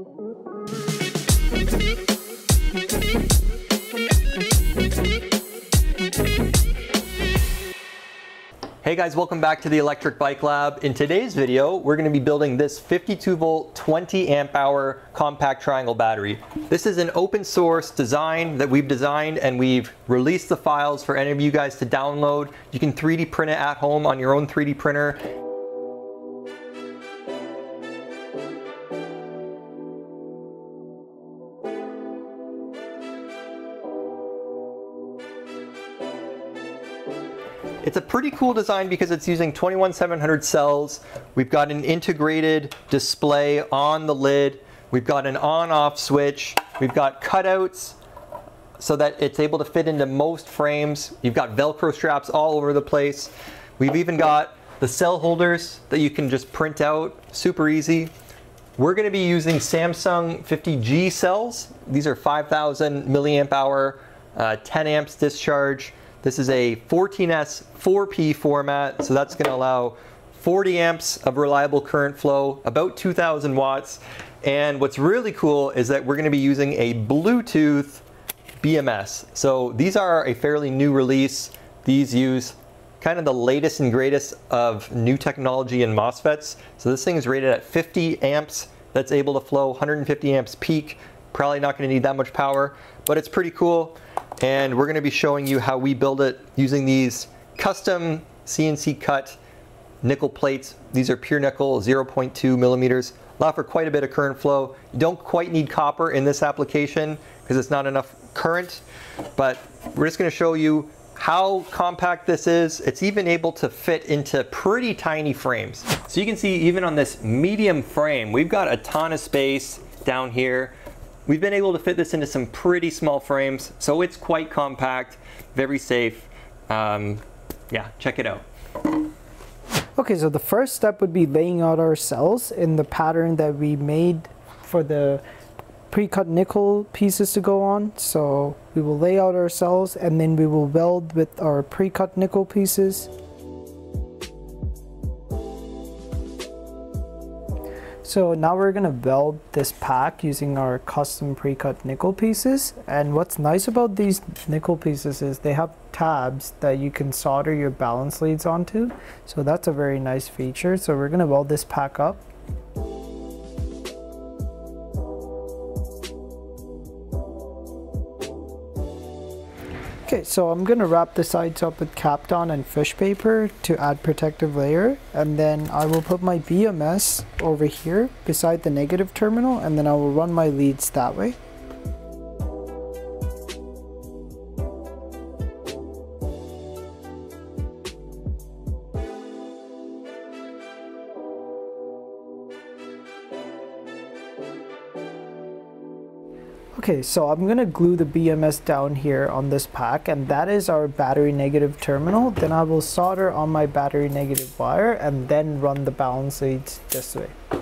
Hey guys, welcome back to the Electric Bike Lab. In today's video, we're gonna be building this 52 volt, 20 amp hour compact triangle battery. This is an open source design that we've designed and we've released the files for any of you guys to download. You can 3D print it at home on your own 3D printer It's a pretty cool design because it's using 21700 cells. We've got an integrated display on the lid. We've got an on-off switch. We've got cutouts so that it's able to fit into most frames. You've got Velcro straps all over the place. We've even got the cell holders that you can just print out, super easy. We're gonna be using Samsung 50G cells. These are 5,000 milliamp hour, uh, 10 amps discharge. This is a 14S 4P format, so that's gonna allow 40 amps of reliable current flow, about 2000 watts. And what's really cool is that we're gonna be using a Bluetooth BMS. So these are a fairly new release. These use kind of the latest and greatest of new technology in MOSFETs. So this thing is rated at 50 amps. That's able to flow 150 amps peak. Probably not gonna need that much power, but it's pretty cool and we're gonna be showing you how we build it using these custom CNC cut nickel plates. These are pure nickel, 0.2 millimeters. Allow for quite a bit of current flow. You don't quite need copper in this application because it's not enough current, but we're just gonna show you how compact this is. It's even able to fit into pretty tiny frames. So you can see even on this medium frame, we've got a ton of space down here. We've been able to fit this into some pretty small frames, so it's quite compact, very safe. Um, yeah, check it out. Okay, so the first step would be laying out our cells in the pattern that we made for the pre-cut nickel pieces to go on. So we will lay out our cells and then we will weld with our pre-cut nickel pieces. So now we're gonna weld this pack using our custom pre-cut nickel pieces. And what's nice about these nickel pieces is they have tabs that you can solder your balance leads onto. So that's a very nice feature. So we're gonna weld this pack up. Okay, so I'm gonna wrap the sides up with Kapton and fish paper to add protective layer. And then I will put my BMS over here beside the negative terminal and then I will run my leads that way. Okay, so I'm gonna glue the BMS down here on this pack and that is our battery negative terminal. Then I will solder on my battery negative wire and then run the balance leads this way.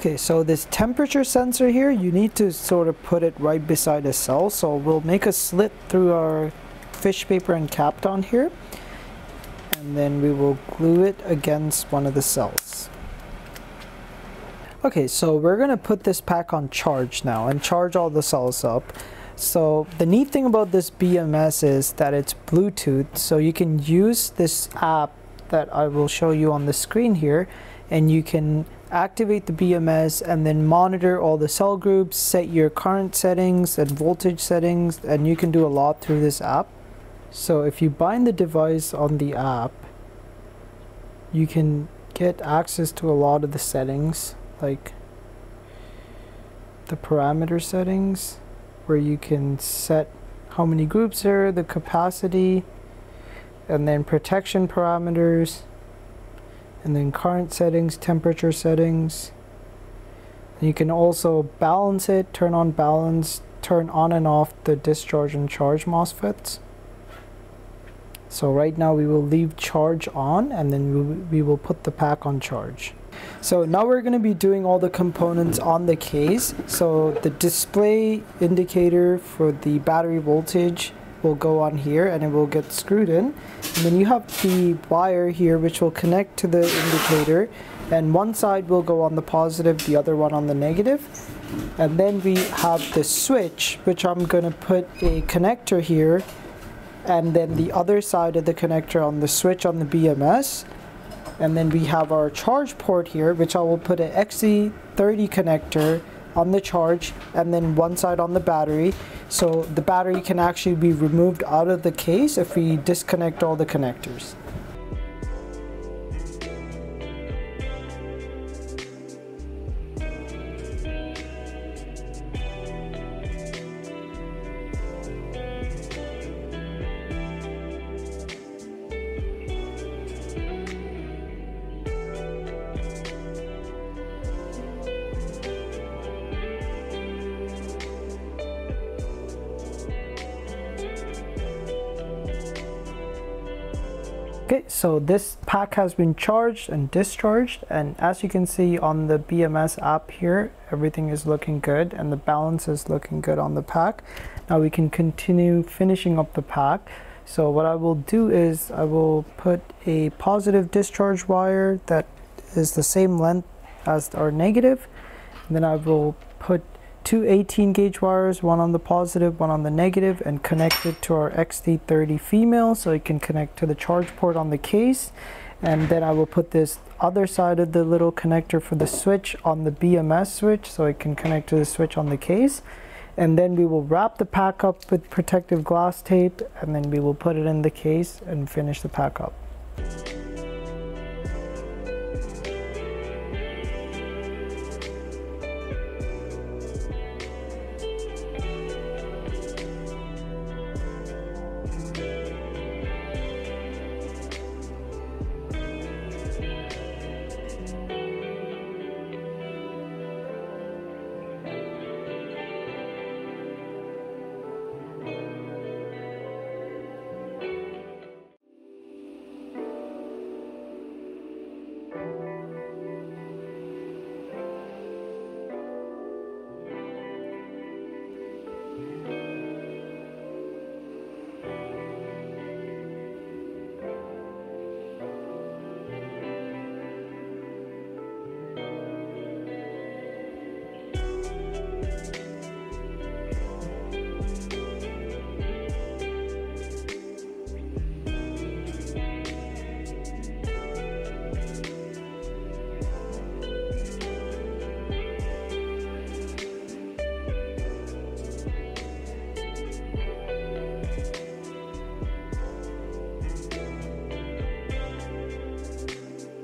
Okay, so this temperature sensor here, you need to sort of put it right beside a cell. So we'll make a slit through our fish paper and Kapton here. And then we will glue it against one of the cells. Okay, so we're gonna put this pack on charge now and charge all the cells up. So the neat thing about this BMS is that it's Bluetooth, so you can use this app that I will show you on the screen here, and you can activate the BMS and then monitor all the cell groups, set your current settings and voltage settings, and you can do a lot through this app. So if you bind the device on the app, you can get access to a lot of the settings, like the parameter settings, where you can set how many groups are, the capacity, and then protection parameters, and then current settings, temperature settings. And you can also balance it, turn on balance, turn on and off the discharge and charge MOSFETs. So right now we will leave charge on and then we, we will put the pack on charge. So now we're going to be doing all the components on the case. So the display indicator for the battery voltage will go on here and it will get screwed in. And then you have the wire here which will connect to the indicator and one side will go on the positive, the other one on the negative. And then we have the switch which I'm going to put a connector here and then the other side of the connector on the switch on the BMS. And then we have our charge port here, which I will put an XT30 connector on the charge and then one side on the battery. So the battery can actually be removed out of the case if we disconnect all the connectors. Okay, so this pack has been charged and discharged and as you can see on the BMS app here, everything is looking good and the balance is looking good on the pack. Now we can continue finishing up the pack. So what I will do is I will put a positive discharge wire that is the same length as our negative. And then I will put two 18 gauge wires, one on the positive, one on the negative, and connect it to our XT30 female so it can connect to the charge port on the case. And then I will put this other side of the little connector for the switch on the BMS switch so it can connect to the switch on the case. And then we will wrap the pack up with protective glass tape and then we will put it in the case and finish the pack up.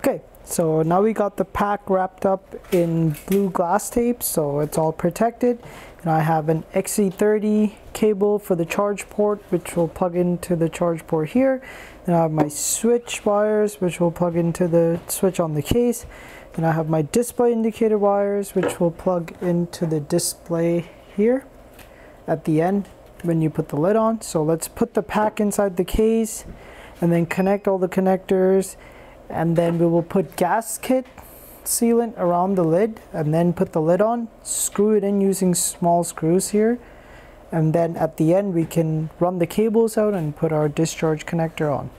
Okay, so now we got the pack wrapped up in blue glass tape, so it's all protected. And I have an XT30 cable for the charge port, which will plug into the charge port here. Then I have my switch wires, which will plug into the switch on the case. Then I have my display indicator wires, which will plug into the display here at the end when you put the lid on. So let's put the pack inside the case and then connect all the connectors and then we will put gasket sealant around the lid and then put the lid on. Screw it in using small screws here. And then at the end we can run the cables out and put our discharge connector on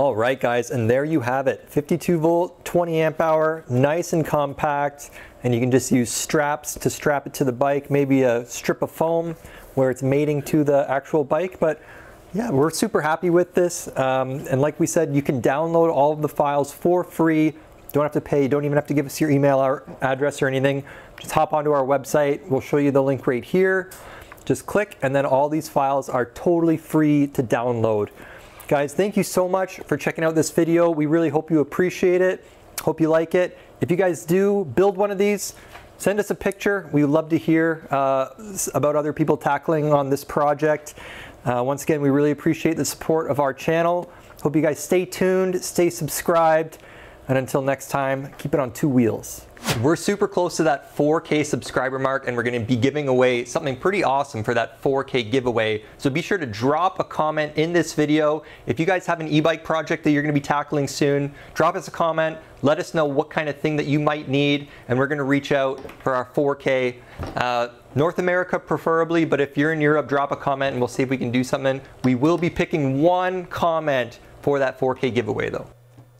All right, guys, and there you have it. 52 volt, 20 amp hour, nice and compact, and you can just use straps to strap it to the bike, maybe a strip of foam where it's mating to the actual bike, but yeah, we're super happy with this. Um, and like we said, you can download all of the files for free. Don't have to pay, don't even have to give us your email address or anything. Just hop onto our website. We'll show you the link right here. Just click, and then all these files are totally free to download. Guys, thank you so much for checking out this video. We really hope you appreciate it. Hope you like it. If you guys do build one of these, send us a picture. We would love to hear uh, about other people tackling on this project. Uh, once again, we really appreciate the support of our channel. Hope you guys stay tuned, stay subscribed, and until next time, keep it on two wheels. We're super close to that 4K subscriber mark and we're gonna be giving away something pretty awesome for that 4K giveaway. So be sure to drop a comment in this video. If you guys have an e-bike project that you're gonna be tackling soon, drop us a comment, let us know what kind of thing that you might need and we're gonna reach out for our 4K. Uh, North America preferably, but if you're in Europe, drop a comment and we'll see if we can do something. We will be picking one comment for that 4K giveaway though.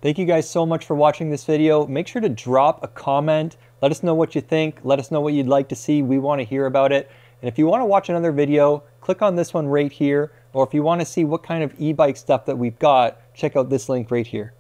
Thank you guys so much for watching this video. Make sure to drop a comment. Let us know what you think. Let us know what you'd like to see. We want to hear about it. And if you want to watch another video, click on this one right here. Or if you want to see what kind of e-bike stuff that we've got, check out this link right here.